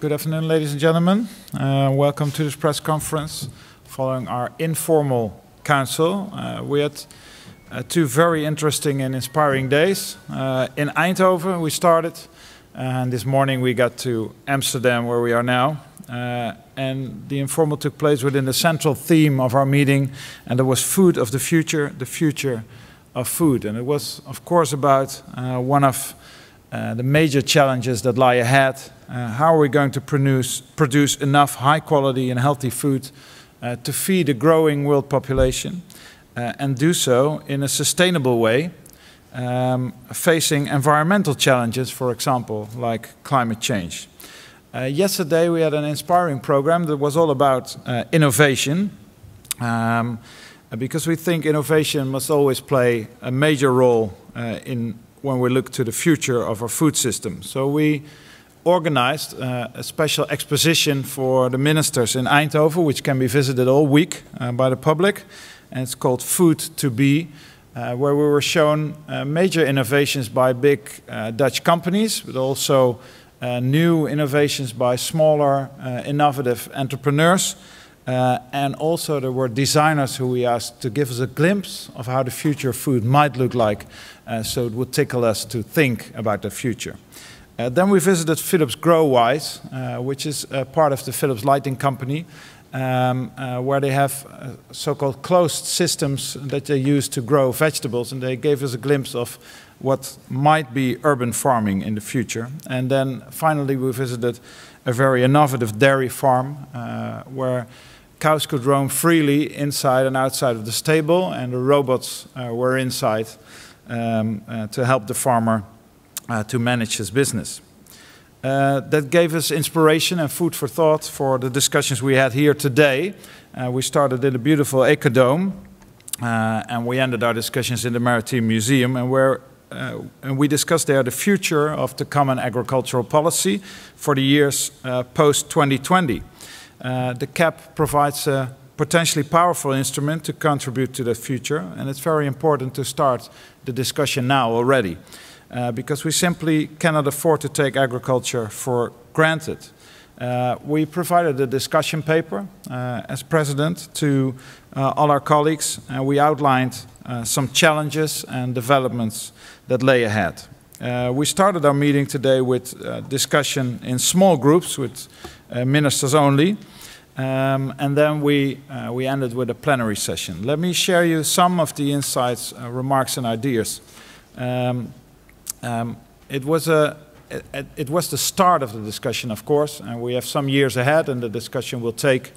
Good afternoon, ladies and gentlemen. Uh, welcome to this press conference following our informal council. Uh, we had uh, two very interesting and inspiring days. Uh, in Eindhoven, we started, and this morning we got to Amsterdam, where we are now. Uh, and the informal took place within the central theme of our meeting, and it was food of the future, the future of food. And it was, of course, about uh, one of uh, the major challenges that lie ahead. Uh, how are we going to produce, produce enough high quality and healthy food uh, to feed a growing world population uh, and do so in a sustainable way, um, facing environmental challenges, for example, like climate change. Uh, yesterday we had an inspiring program that was all about innovation. Um, because we think innovation must always play a major role uh, in when we look to the future of our food system. So we organized uh, a special exposition for the ministers in Eindhoven, which can be visited all week uh, by the public. And it's called Food to Be, uh, where we were shown uh, major innovations by big uh, Dutch companies, but also uh, new innovations by smaller, innovative entrepreneurs. Uh, and also there were designers who we asked to give us a glimpse of how the future of food might look like, uh, so it would tickle us to think about the future. Uh, then we visited Philips GrowWise, uh, which is part of the Philips Lighting Company, um, uh, where they have uh, so-called closed systems that they use to grow vegetables, and they gave us a glimpse of what might be urban farming in the future. And then finally we visited a very innovative dairy farm where cows could roam freely inside and outside of the stable, and the robots uh, were inside um, uh, to help the farmer uh, to manage his business. Uh, that gave us inspiration and food for thought for the discussions we had here today. Uh, we started in the beautiful Ecodome, uh, and we ended our discussions in the Maritime Museum, and where uh, and we discussed there the future of the common agricultural policy for the years uh, post 2020. Uh, the CAP provides a potentially powerful instrument to contribute to the future, and it's very important to start the discussion now already, uh, because we simply cannot afford to take agriculture for granted. Uh, we provided a discussion paper uh, as president to uh, all our colleagues, and we outlined some challenges and developments that lay ahead. we started our meeting today with discussion in small groups with ministers only, um, and then we, uh, we ended with a plenary session. Let me share you some of the insights, uh, remarks, and ideas. Um, um, it, was a, it, it, was the start of the discussion, of course, and we have some years ahead, and the discussion will take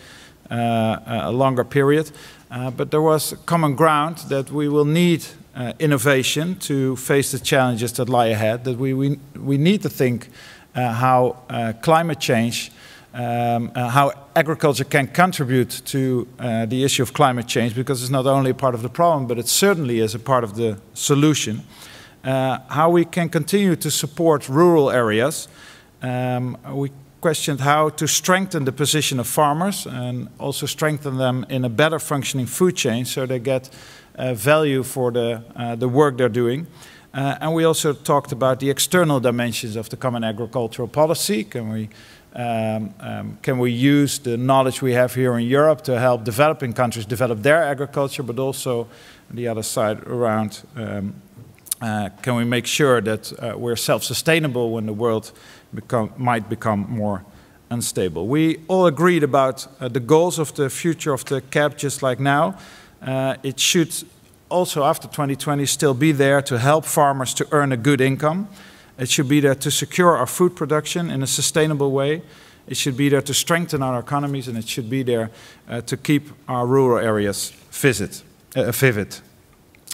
uh, a longer period. Uh, but there was common ground that we will need uh, innovation to face the challenges that lie ahead, that we, we, we need to think uh, how climate change um, uh, how agriculture can contribute to uh, the issue of climate change because it's not only a part of the problem, but it certainly is a part of the solution. Uh, how we can continue to support rural areas. Um, we questioned how to strengthen the position of farmers and also strengthen them in a better functioning food chain so they get uh, value for the, uh, the work they're doing. Uh, and we also talked about the external dimensions of the common agricultural policy. Can we um, um, can we use the knowledge we have here in Europe to help developing countries develop their agriculture, but also the other side around, um, uh, can we make sure that uh, we're self-sustainable when the world become, might become more unstable? We all agreed about uh, the goals of the future of the CAP just like now. Uh, it should also after 2020 still be there to help farmers to earn a good income. It should be there to secure our food production in a sustainable way. It should be there to strengthen our economies, and it should be there uh, to keep our rural areas visit, uh, vivid.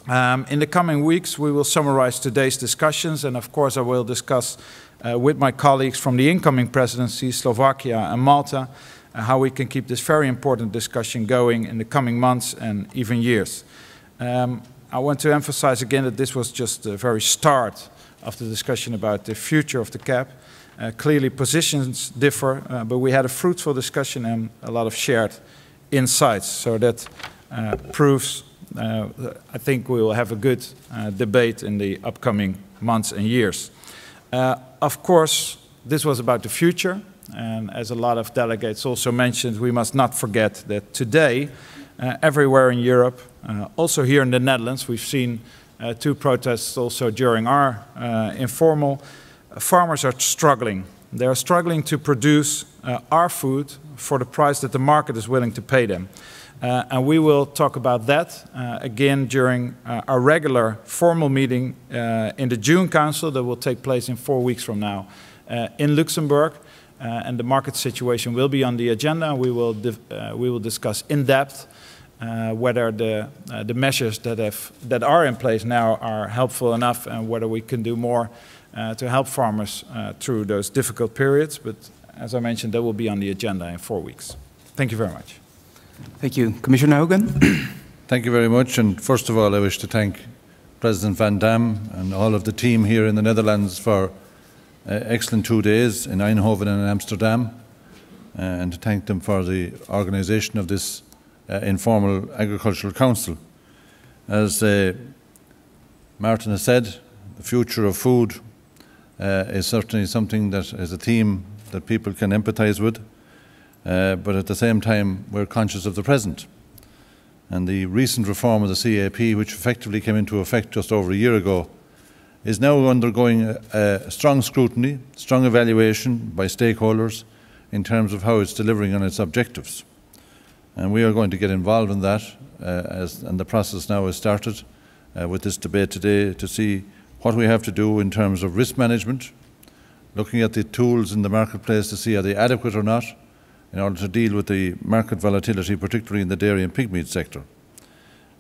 Um, in the coming weeks, we will summarize today's discussions, and of course, I will discuss uh, with my colleagues from the incoming presidency, Slovakia and Malta, uh, how we can keep this very important discussion going in the coming months and even years. Um, I want to emphasize again that this was just the very start of the discussion about the future of the CAP. Uh, clearly positions differ, uh, but we had a fruitful discussion and a lot of shared insights. So that uh, proves, uh, I think we will have a good uh, debate in the upcoming months and years. Uh, of course, this was about the future. And as a lot of delegates also mentioned, we must not forget that today, everywhere in Europe, also here in the Netherlands, we've seen uh, two protests also during our uh, informal. Farmers are struggling. They are struggling to produce uh, our food for the price that the market is willing to pay them. Uh, and we will talk about that uh, again during uh, our regular formal meeting in the June Council that will take place in four weeks from now in Luxembourg. And the market situation will be on the agenda. We will, we will discuss in depth whether the, the measures that, have, that are in place now are helpful enough and whether we can do more to help farmers through those difficult periods. But as I mentioned, that will be on the agenda in four weeks. Thank you very much. Thank you. Commissioner Hogan. thank you very much. And first of all, I wish to thank President Van Dam and all of the team here in the Netherlands for uh, excellent two days in Eindhoven and Amsterdam, uh, and to thank them for the organisation of this uh, informal agricultural council. As uh, Martin has said, the future of food uh, is certainly something that is a theme that people can empathise with. Uh, but at the same time, we're conscious of the present. And the recent reform of the CAP, which effectively came into effect just over a year ago, is now undergoing a, a strong scrutiny, strong evaluation by stakeholders in terms of how it's delivering on its objectives. And we are going to get involved in that, uh, as, and the process now has started uh, with this debate today to see what we have to do in terms of risk management, looking at the tools in the marketplace to see are they adequate or not, in order to deal with the market volatility, particularly in the dairy and pig meat sector.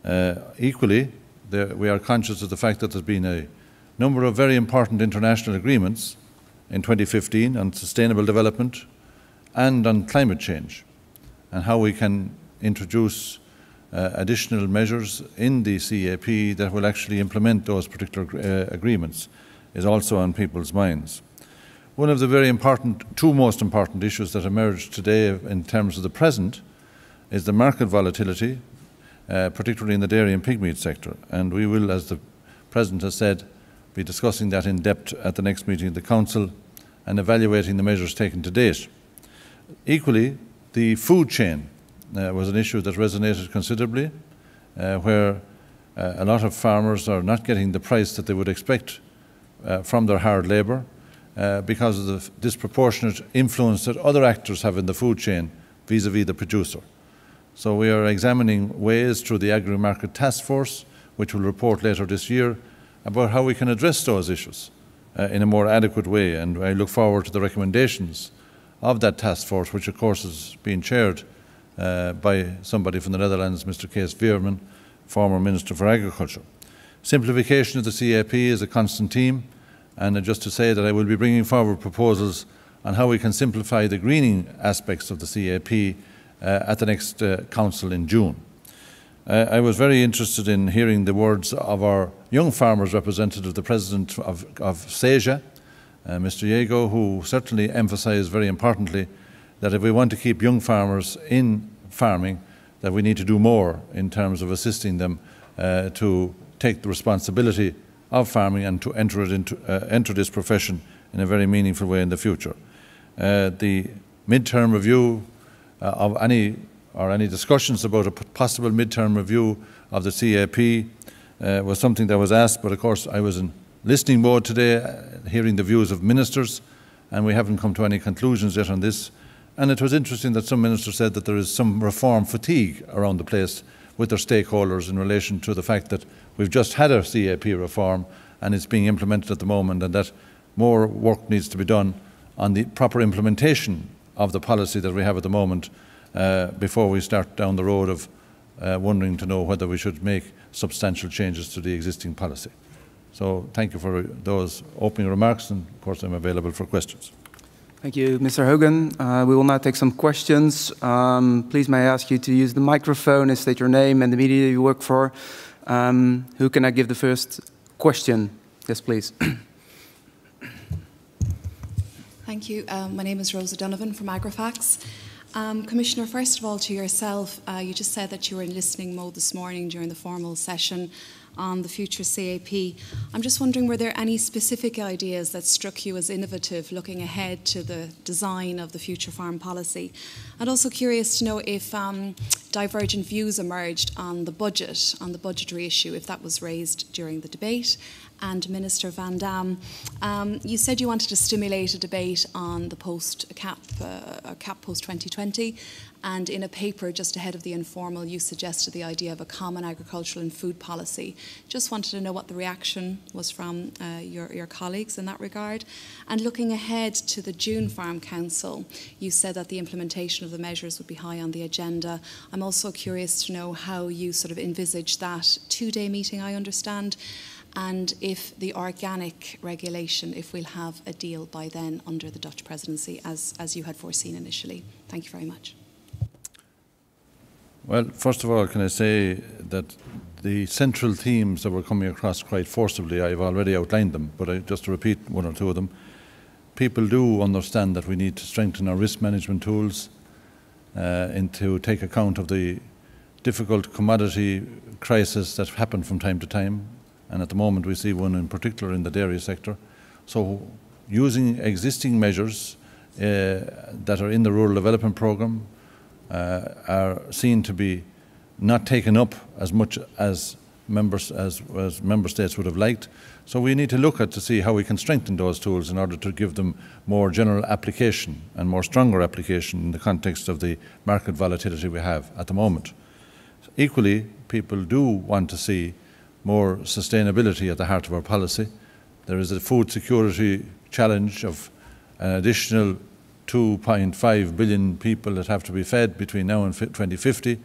Uh, equally, there, we are conscious of the fact that there's been a number of very important international agreements in 2015 on sustainable development and on climate change and how we can introduce uh, additional measures in the CAP that will actually implement those particular uh, agreements is also on people's minds. One of the very important, two most important issues that emerged today in terms of the present is the market volatility, uh, particularly in the dairy and pig meat sector. And we will, as the President has said, be discussing that in depth at the next meeting of the Council and evaluating the measures taken to date. Equally, the food chain uh, was an issue that resonated considerably, uh, where uh, a lot of farmers are not getting the price that they would expect uh, from their hard labour uh, because of the disproportionate influence that other actors have in the food chain vis-à-vis the producer. So we are examining ways through the Agri-Market Task Force, which will report later this year, about how we can address those issues uh, in a more adequate way. And I look forward to the recommendations of that task force, which of course is being chaired uh, by somebody from the Netherlands, Mr. Kees Veerman, former Minister for Agriculture. Simplification of the CAP is a constant theme. And just to say that I will be bringing forward proposals on how we can simplify the greening aspects of the CAP uh, at the next uh, council in June. Uh, I was very interested in hearing the words of our young farmers representative, the president of, of CEJA, uh, Mr. Jagoe, who certainly emphasised very importantly that if we want to keep young farmers in farming, that we need to do more in terms of assisting them uh, to take the responsibility of farming and to enter, it into, uh, enter this profession in a very meaningful way in the future. Uh, the mid-term review uh, of any or any discussions about a possible mid-term review of the CAP uh, was something that was asked, but of course I was in listening mode today, uh, hearing the views of ministers, and we haven't come to any conclusions yet on this. And it was interesting that some ministers said that there is some reform fatigue around the place with their stakeholders in relation to the fact that we've just had a CAP reform and it's being implemented at the moment and that more work needs to be done on the proper implementation of the policy that we have at the moment uh, before we start down the road of uh, wondering to know whether we should make substantial changes to the existing policy. So thank you for those opening remarks and of course I'm available for questions. Thank you, Mr. Hogan. Uh, we will now take some questions. Um, please may I ask you to use the microphone and state your name and the media you work for. Um, who can I give the first question? Yes, please. Thank you. Um, my name is Rosa Donovan from Agrifax. Um, Commissioner, first of all, to yourself, uh, you just said that you were in listening mode this morning during the formal session on the future CAP. I'm just wondering, were there any specific ideas that struck you as innovative looking ahead to the design of the future farm policy? And also curious to know if um, divergent views emerged on the budget, on the budgetary issue, if that was raised during the debate. And Minister Van Dam, um, you said you wanted to stimulate a debate on the post cap, uh, cap post 2020. And in a paper just ahead of the informal, you suggested the idea of a common agricultural and food policy. Just wanted to know what the reaction was from uh, your, your colleagues in that regard. And looking ahead to the June Farm Council, you said that the implementation of the measures would be high on the agenda. I'm also curious to know how you sort of envisage that two day meeting, I understand and if the organic regulation, if we'll have a deal by then under the Dutch presidency, as, as you had foreseen initially. Thank you very much. Well, first of all, can I say that the central themes that we're coming across quite forcibly, I've already outlined them, but I, just to repeat one or two of them, people do understand that we need to strengthen our risk management tools uh, and to take account of the difficult commodity crisis that happen from time to time. And at the moment, we see one in particular in the dairy sector. So, using existing measures uh, that are in the Rural Development Programme, uh, are seen to be not taken up as much as members as, as member states would have liked. So we need to look at to see how we can strengthen those tools in order to give them more general application and more stronger application in the context of the market volatility we have at the moment. Equally, people do want to see more sustainability at the heart of our policy. There is a food security challenge of an additional 2.5 billion people that have to be fed between now and 2050,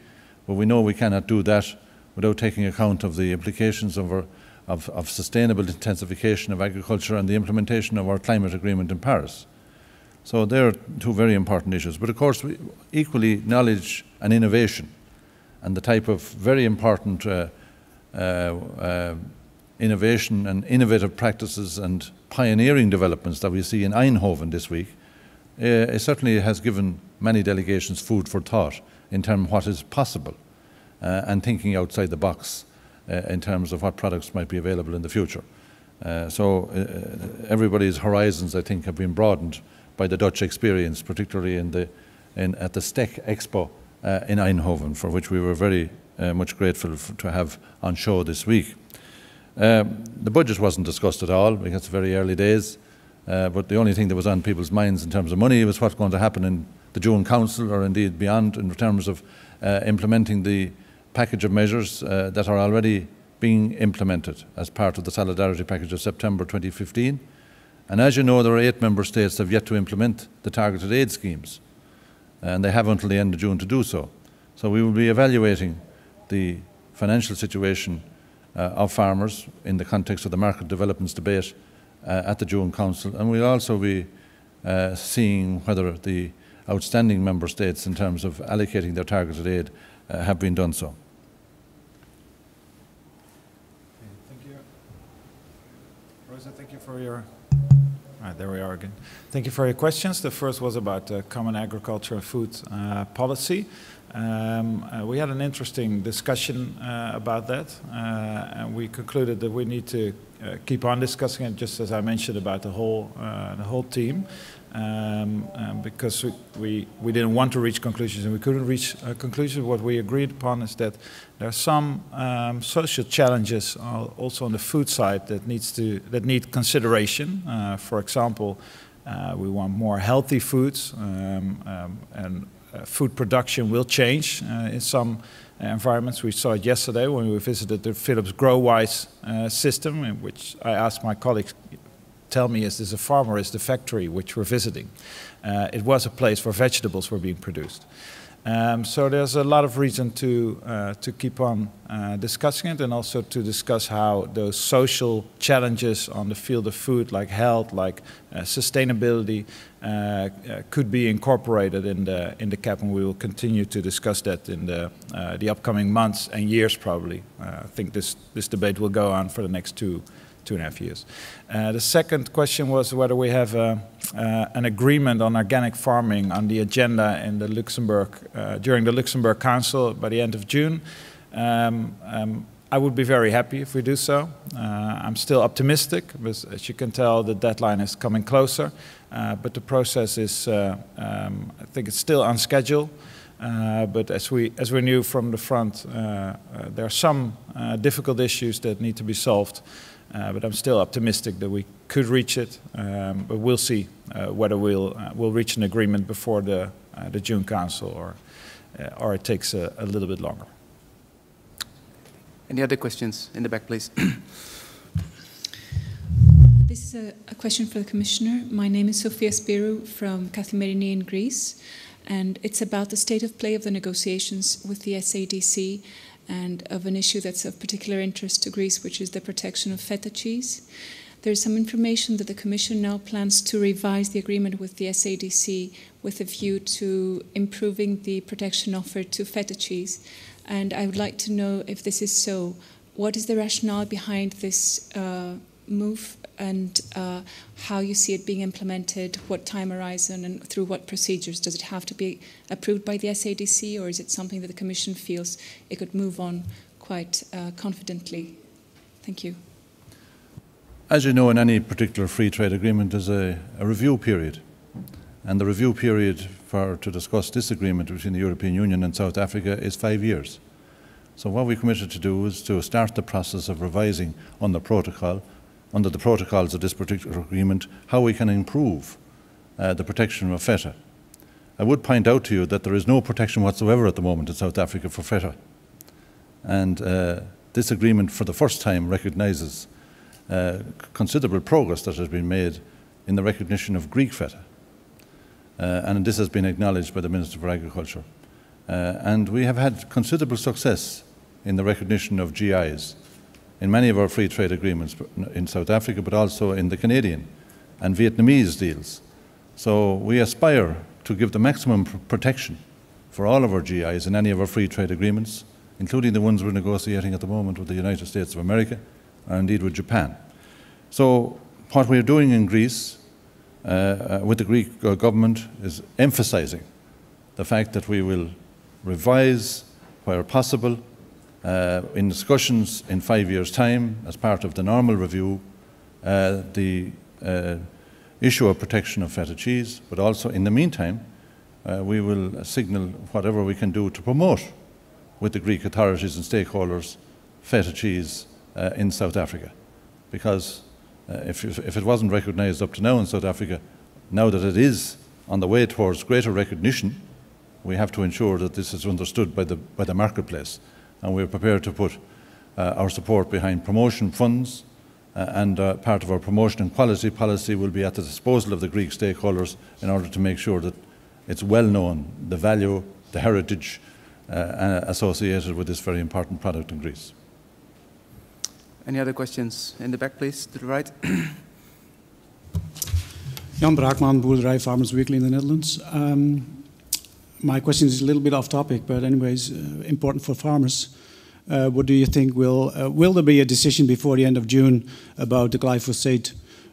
but we know we cannot do that without taking account of the implications of, our, of, of sustainable intensification of agriculture and the implementation of our climate agreement in Paris. So there are two very important issues. But of course, we, equally knowledge and innovation and the type of very important uh, uh, uh, innovation and innovative practices and pioneering developments that we see in Eindhoven this week uh, it certainly has given many delegations food for thought in terms of what is possible uh, and thinking outside the box uh, in terms of what products might be available in the future. Uh, so uh, everybody's horizons, I think, have been broadened by the Dutch experience, particularly in the, in, at the STEC Expo uh, in Eindhoven, for which we were very much grateful to have on show this week. Um, the budget wasn't discussed at all because it's very early days. Uh, but the only thing that was on people's minds in terms of money was what's going to happen in the June Council or indeed beyond in terms of uh, implementing the package of measures uh, that are already being implemented as part of the Solidarity Package of September 2015. And as you know, there are eight member states that have yet to implement the targeted aid schemes, and they have until the end of June to do so. So we will be evaluating the financial situation uh, of farmers in the context of the market developments debate at the June Council, and we'll also be uh, seeing whether the outstanding member states, in terms of allocating their targeted aid, uh, have been done so. Thank you. Rosa, thank you for your Right, there we are again. Thank you for your questions. The first was about uh, common agriculture and food uh, policy. Um, uh, we had an interesting discussion uh, about that, uh, and we concluded that we need to uh, keep on discussing it, just as I mentioned about the whole uh, the whole team, um, um, because we, we, we didn't want to reach conclusions and we couldn't reach a conclusion. What we agreed upon is that there are some um, social challenges also on the food side that needs to that need consideration. Uh, for example. we want more healthy foods, um, um, and uh, food production will change uh, in some uh, environments. We saw it yesterday when we visited the Philips GrowWise system, in which I asked my colleagues, tell me, is this a farm or is the factory which we're visiting? it was a place where vegetables were being produced. Um, so there's a lot of reason to uh, to keep on uh, discussing it, and also to discuss how those social challenges on the field of food, like health, like uh, sustainability, uh, uh, could be incorporated in the in the cap, and we will continue to discuss that in the uh, the upcoming months and years. Probably, I think this this debate will go on for the next two two and a half years. Uh, the second question was whether we have uh, uh, an agreement on organic farming on the agenda in the Luxembourg uh, during the Luxembourg Council by the end of June. Um, um, I would be very happy if we do so. Uh, I'm still optimistic, because as you can tell, the deadline is coming closer. But the process is, um, I think it's still on schedule. Uh, but as we, as we knew from the front, uh, uh, there are some difficult issues that need to be solved. Uh, but I'm still optimistic that we could reach it. Um, but we'll see uh, whether we'll, uh, we'll reach an agreement before the, the June Council or, or it takes a, a little bit longer. Any other questions in the back, please? This is a, a, question for the Commissioner. My name is Sofia Spirou from Kathimerini in Greece, and it's about the state of play of the negotiations with the SADC and of an issue that's of particular interest to Greece, which is the protection of feta cheese. There's some information that the Commission now plans to revise the agreement with the SADC with a view to improving the protection offered to feta cheese. And I would like to know if this is so. What is the rationale behind this uh, move and uh, how you see it being implemented, what time horizon, and through what procedures? Does it have to be approved by the SADC, or is it something that the Commission feels it could move on quite uh, confidently? Thank you. As you know, in any particular free trade agreement, there's a, a review period. And the review period for to discuss this agreement between the European Union and South Africa is five years. So what we committed to do is to start the process of revising on the protocol, under the protocols of this particular agreement, how we can improve uh, the protection of feta. I would point out to you that there is no protection whatsoever at the moment in South Africa for feta. And uh, this agreement, for the first time, recognises uh, considerable progress that has been made in the recognition of Greek feta. Uh, and this has been acknowledged by the Minister for Agriculture. Uh, and we have had considerable success in the recognition of GIs in many of our free trade agreements in South Africa, but also in the Canadian and Vietnamese deals. So we aspire to give the maximum pr protection for all of our GIs in any of our free trade agreements, including the ones we're negotiating at the moment with the United States of America, and indeed with Japan. So what we're doing in Greece uh, uh, with the Greek government is emphasizing the fact that we will revise where possible uh, in discussions in five years' time as part of the normal review uh, the uh, issue of protection of feta cheese, but also in the meantime we will signal whatever we can do to promote with the Greek authorities and stakeholders feta cheese in South Africa. Because uh, if, if, it wasn't recognised up to now in South Africa, now that it is on the way towards greater recognition, we have to ensure that this is understood by the, by the marketplace. And we're prepared to put uh, our support behind promotion funds, uh, and uh, part of our promotion and quality policy will be at the disposal of the Greek stakeholders in order to make sure that it's well known the value, the heritage uh, associated with this very important product in Greece. Any other questions? In the back, please, to the right. Jan Braakman, Boerderij Farmers Weekly in the Netherlands. Um, my question is a little bit off topic, but anyways, uh, important for farmers. Uh, what do you think will uh, will there be a decision before the end of June about the glyphosate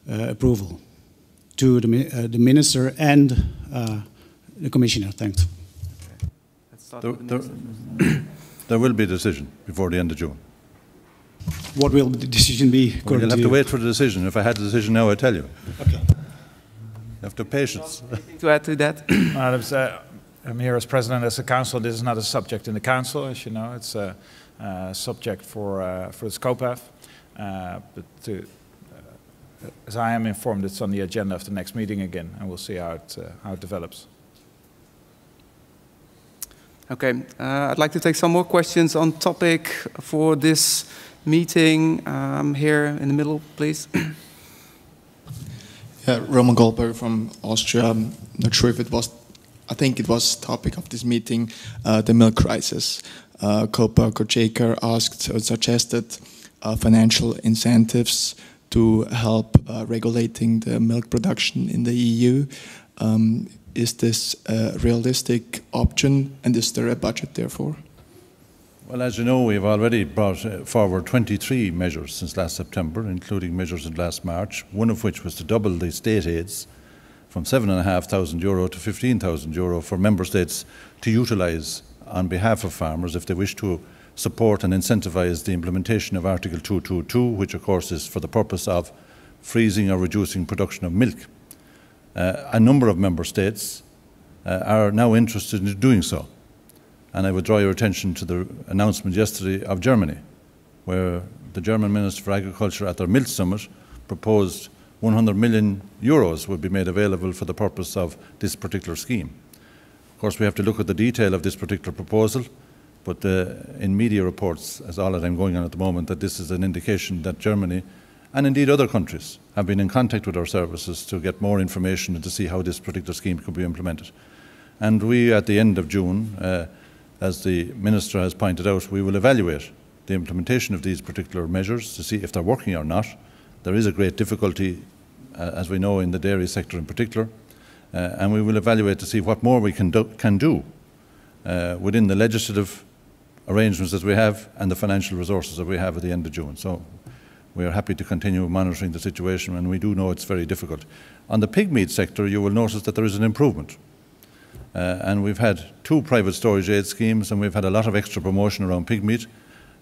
uh, approval to the, uh, the minister and uh, the commissioner? Thanks. Okay. There, there, there will be a decision before the end of June. What will the decision be? Well, you'll have to, to wait for the decision. If I had the decision now, I'd tell you. Okay. You have to patience. to add to that? I'm here as president as a council. This is not a subject in the council, as you know. It's a, a subject for uh, for the SCOPAFF. Uh, but to, uh, as I am informed, it's on the agenda of the next meeting again, and we'll see how it uh, how it develops. Okay, uh, I'd like to take some more questions on topic for this meeting um, here in the middle, please. yeah, Roman Goldberg from Austria. I'm not sure if it was, I think it was topic of this meeting, uh, the milk crisis. Uh, COPA Cogeca asked or suggested uh, financial incentives to help uh, regulating the milk production in the EU. Um, is this a realistic option and is there a budget therefore? Well, as you know, we've already brought uh, forward 23 measures since last September, including measures in last March, one of which was to double the state aids from 7,500 euro to 15,000 euro for member states to utilise on behalf of farmers if they wish to support and incentivise the implementation of Article 222, which of course is for the purpose of freezing or reducing production of milk. Uh, a number of member states uh, are now interested in doing so. And I would draw your attention to the announcement yesterday of Germany, where the German Minister for Agriculture at their milk summit proposed 100 million euros would be made available for the purpose of this particular scheme. Of course, we have to look at the detail of this particular proposal, but uh, in media reports, as all that I'm going on at the moment, that this is an indication that Germany and indeed other countries have been in contact with our services to get more information and to see how this particular scheme could be implemented. And we, at the end of June, uh, as the Minister has pointed out, we will evaluate the implementation of these particular measures to see if they're working or not. There is a great difficulty, uh, as we know, in the dairy sector in particular, uh, and we will evaluate to see what more we can do, can do uh, within the legislative arrangements that we have and the financial resources that we have at the end of June. So we are happy to continue monitoring the situation and we do know it's very difficult. On the pig meat sector, you will notice that there is an improvement. Uh, and we've had two private storage aid schemes and we've had a lot of extra promotion around pig meat.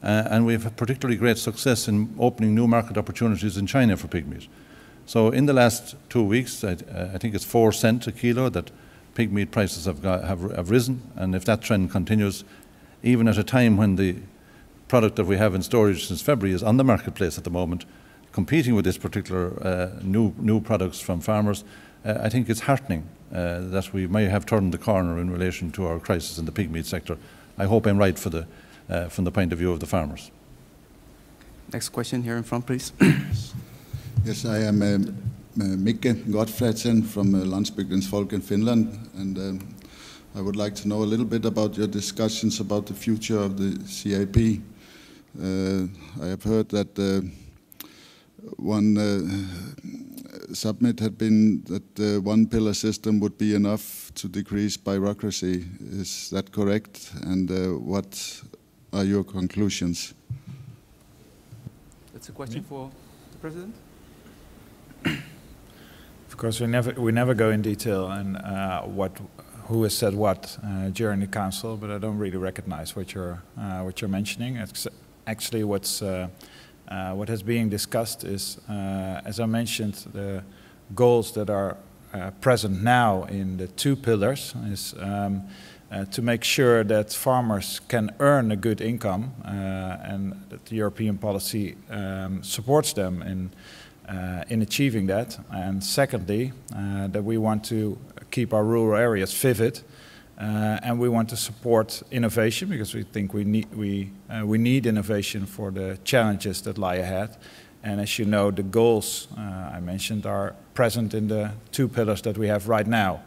Uh, and we've had particularly great success in opening new market opportunities in China for pig meat. So in the last two weeks, I, uh, I think it's four cent a kilo that pig meat prices have, got, have, have risen. And if that trend continues, even at a time when the product that we have in storage since February is on the marketplace at the moment, competing with this particular uh, new, new products from farmers, uh, I think it's heartening uh, that we may have turned the corner in relation to our crisis in the pig meat sector. I hope I'm right for the, uh, from the point of view of the farmers. Next question here in front, please. yes, I am um, uh, Mikke Gottfredsen from uh, Landsbygdens Folk in Finland, and um, I would like to know a little bit about your discussions about the future of the CAP. Uh, I have heard that uh, one uh, submit had been that the one pillar system would be enough to decrease bureaucracy. Is that correct? And uh, what are your conclusions? That's a question for the President. Of course, we never we never go in detail on uh, what who has said what uh, during the council, but I don't really recognize what you're uh, what you're mentioning. It's actually, what's uh, uh, what has being discussed is, uh, as I mentioned, the goals that are present now in the two pillars is. Um, uh, to make sure that farmers can earn a good income uh, and that the European policy um, supports them in, uh, in achieving that. And secondly, that we want to keep our rural areas vivid. Uh, and we want to support innovation because we think we need, we, uh, we need innovation for the challenges that lie ahead. And as you know, the goals uh, I mentioned are present in the two pillars that we have right now.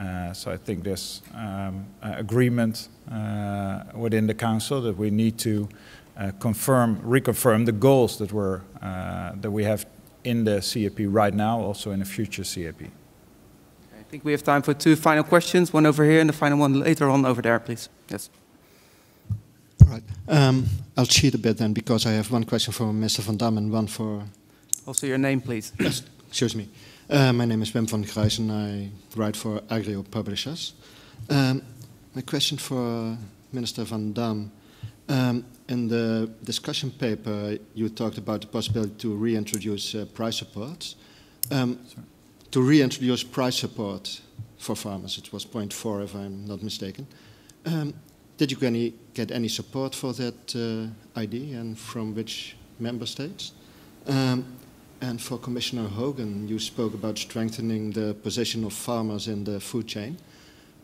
Uh, so I think there's um, agreement uh, within the council that we need to uh, confirm, reconfirm the goals that, were, that we have in the CAP right now, also in the future CAP. I think we have time for two final questions, one over here and the final one later on over there, please. Yes. All right. Um, I'll cheat a bit then because I have one question for Mr. Van Dam and one for... Also your name, please. Yes, excuse me. Uh, my name is Wim van Grijzen. I write for Agrio Publishers. Um, my question for Minister Van Dam. Um, in the discussion paper, you talked about the possibility to reintroduce uh, price support. Um, to reintroduce price support for farmers. It was point 0.4 if I'm not mistaken. Um, did you get any, get any support for that uh, idea and from which member states? Um, and for Commissioner Hogan, you spoke about strengthening the position of farmers in the food chain.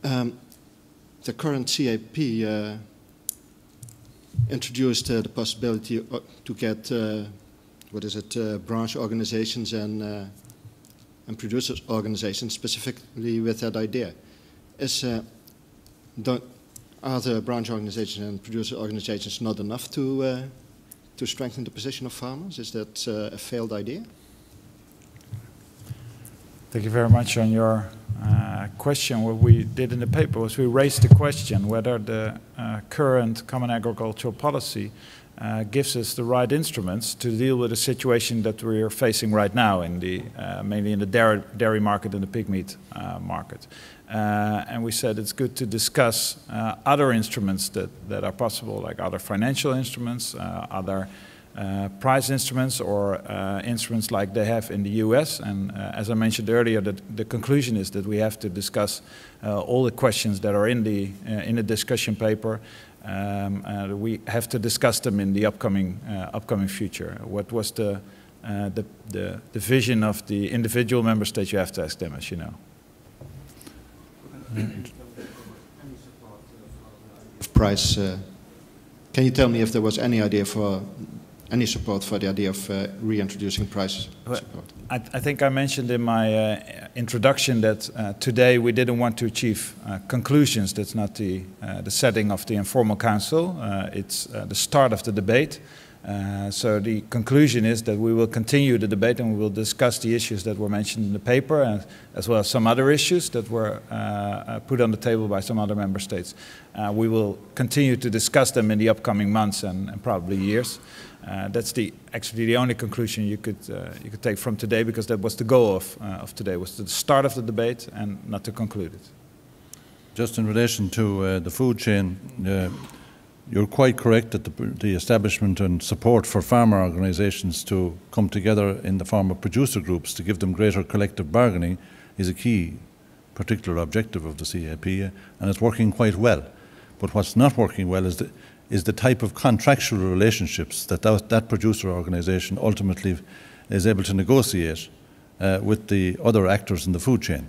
Um, the current CAP uh, introduced uh, the possibility uh, to get, uh, what is it, uh, branch organizations and and producers organizations specifically with that idea. Is, uh, are the branch organizations and producer organizations not enough to, uh, to strengthen the position of farmers? Is that uh, a failed idea? Thank you very much on your uh, question. What we did in the paper was we raised the question whether the uh, current common agricultural policy uh, gives us the right instruments to deal with the situation that we are facing right now, in the, uh, mainly in the dairy, dairy market and the pig meat uh, market. Uh, and we said it's good to discuss uh, other instruments that, that are possible, like other financial instruments, uh, other price instruments, or instruments like they have in the US. And as I mentioned earlier, the, the conclusion is that we have to discuss all the questions that are in the, in the discussion paper um, we have to discuss them in the upcoming uh, upcoming future. What was the, uh, the, the the vision of the individual member states? You have to ask them, as you know. Price. Uh, can you tell me if there was any idea for any support for the idea of uh, reintroducing price support? I, I, think I mentioned in my uh, introduction that uh, today we didn't want to achieve uh, conclusions. That's not the, uh, the setting of the informal council. Uh, it's the start of the debate. so the conclusion is that we will continue the debate and we will discuss the issues that were mentioned in the paper, and, as well as some other issues that were put on the table by some other member states. we will continue to discuss them in the upcoming months and, and probably years. Uh, that's the actually the only conclusion you could uh, you could take from today because that was the goal of uh, of today was the start of the debate and not to conclude it. Just in relation to uh, the food chain, uh, you're quite correct that the, the, establishment and support for farmer organisations to come together in the form of producer groups to give them greater collective bargaining is a key particular objective of the CAP, and it's working quite well. But what's not working well is that is the type of contractual relationships that that, that producer organisation ultimately is able to negotiate uh, with the other actors in the food chain.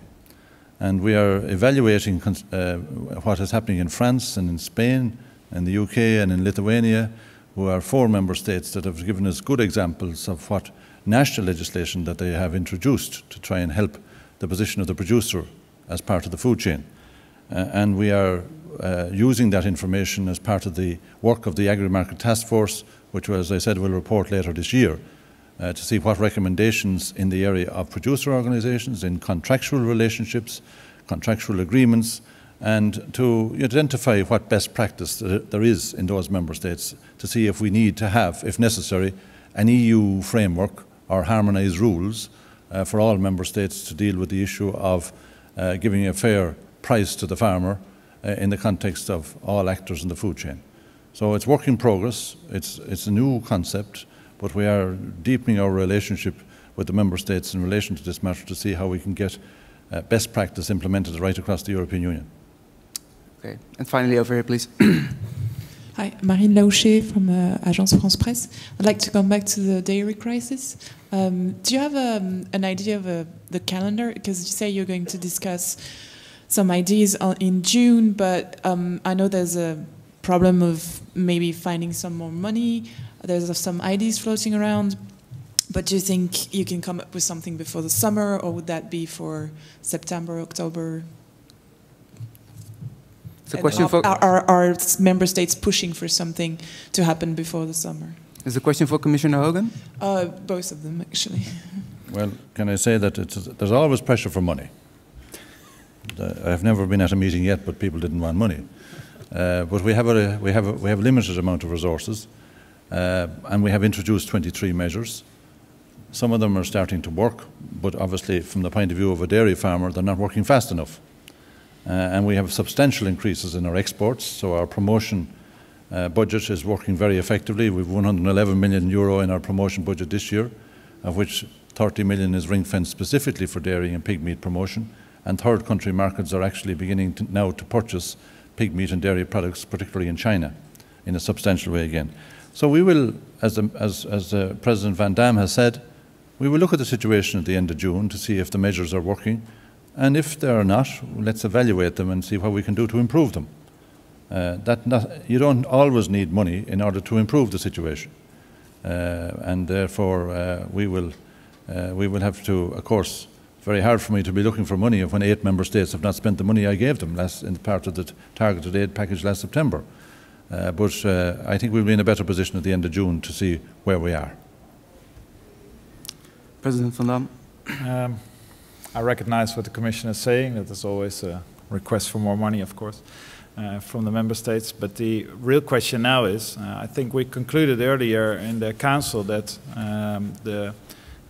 And we are evaluating uh, what is happening in France and in Spain and the UK and in Lithuania, who are four member states that have given us good examples of what national legislation that they have introduced to try and help the position of the producer as part of the food chain. Uh, and we are uh, using that information as part of the work of the Agri-Market Task Force, which, as I said, will report later this year, uh, to see what recommendations in the area of producer organisations, in contractual relationships, contractual agreements, and to identify what best practice there is in those member states to see if we need to have, if necessary, an EU framework or harmonised rules uh, for all member states to deal with the issue of uh, giving a fair price to the farmer uh, in the context of all actors in the food chain. So it's work in progress. It's, it's a new concept, but we are deepening our relationship with the member states in relation to this matter to see how we can get uh, best practice implemented right across the European Union. Okay, and finally over here, please. Hi, Marine Laouchez from uh, Agence France Presse. I'd like to come back to the dairy crisis. Um, do you have um, an idea of uh, the calendar? Because you say you're going to discuss some ideas in June, but um, I know there's a problem of maybe finding some more money. There's some ideas floating around, but do you think you can come up with something before the summer, or would that be for September, October? It's a question for are, are, are member states pushing for something to happen before the summer? Is the question for Commissioner Hogan? Uh, both of them, actually. Well, can I say that there's always pressure for money. I've never been at a meeting yet, but people didn't want money. Uh, but we have a we have a, we have a limited amount of resources, uh, and we have introduced 23 measures. Some of them are starting to work, but obviously, from the point of view of a dairy farmer, they're not working fast enough. Uh, and we have substantial increases in our exports, so our promotion uh, budget is working very effectively. We've 111 million euro in our promotion budget this year, of which 30 million is ring fenced specifically for dairy and pig meat promotion and third country markets are actually beginning to, now to purchase pig meat and dairy products, particularly in China, in a substantial way again. So we will, as, as, as uh, President Van Dam has said, we will look at the situation at the end of June to see if the measures are working, and if they are not, let's evaluate them and see what we can do to improve them. Uh, that not, you don't always need money in order to improve the situation, uh, and therefore uh, we will uh, we will have to, of course, very hard for me to be looking for money when eight member states have not spent the money I gave them last in part of the targeted aid package last September. Uh, but uh, I think we'll be in a better position at the end of June to see where we are. President Van Dam. Um, I recognize what the Commission is saying, that there's always a request for more money, of course. uh, from the member states. But the real question now is, uh, I think we concluded earlier in the council that um, the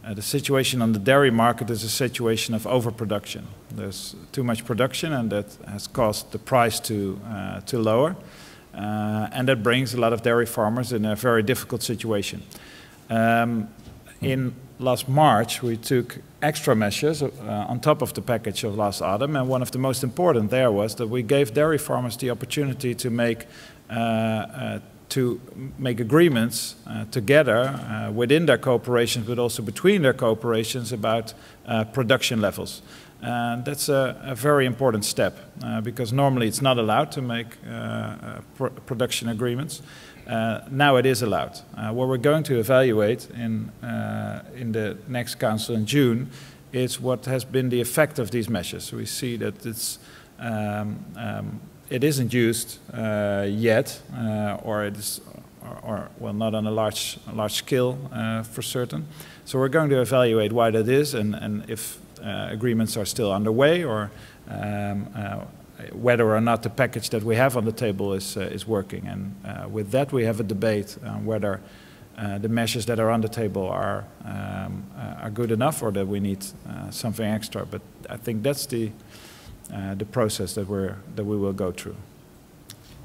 uh, the situation on the dairy market is a situation of overproduction. There's too much production, and that has caused the price to uh, to lower, uh, and that brings a lot of dairy farmers in a very difficult situation. Um, in last March, we took extra measures uh, on top of the package of last autumn, and one of the most important there was that we gave dairy farmers the opportunity to make uh, uh, to make agreements uh, together uh, within their cooperations, but also between their cooperations about uh, production levels. And that's a, a very important step because normally it's not allowed to make pr production agreements. Uh, now it is allowed. Uh, what we're going to evaluate in, uh, in the next council in June is what has been the effect of these measures. We see that it's, um, um, it isn't used uh, yet, uh, or it is, or, or, well, not on a large, large scale uh, for certain. So we're going to evaluate why that is and, and if agreements are still underway or um, whether or not the package that we have on the table is, uh, is working. And uh, with that, we have a debate on whether uh, the measures that are on the table are, um, are good enough or that we need something extra. But I think that's the, Uh, the process that, we're, that we will go through.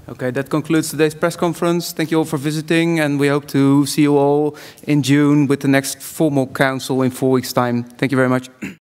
Okay, that concludes today's press conference. Thank you all for visiting, and we hope to see you all in June with the next formal council in four weeks' time. Thank you very much.